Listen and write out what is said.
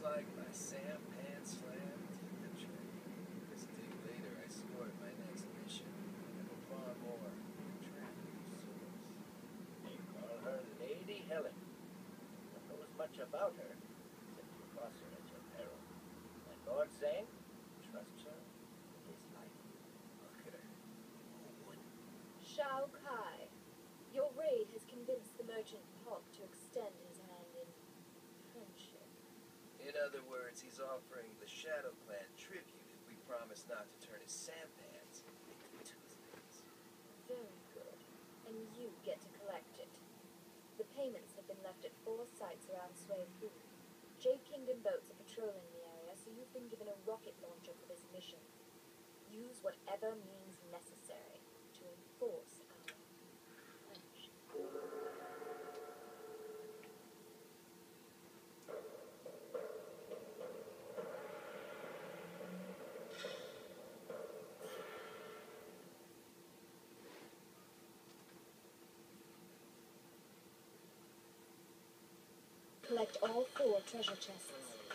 Like my sampan slammed the tree. This day later, I scored my next mission. Will find more traffic souls. They call her Lady Helen. No one knows much about her, except you cross her at your peril. And Lord Zane trusts her with his life. Look at her. Shao Kai, your raid has convinced the merchant Hawk to extend his hand in friendship. In other words, he's offering the Shadow Clan tribute if we promise not to turn his sampans into toothpicks. Very good. And you get to collect it. The payments have been left at four sites around Sway Fu. Jade Kingdom boats are patrolling the area, so you've been given a rocket launcher for this mission. Use whatever means necessary to enforce Collect all four treasure chests.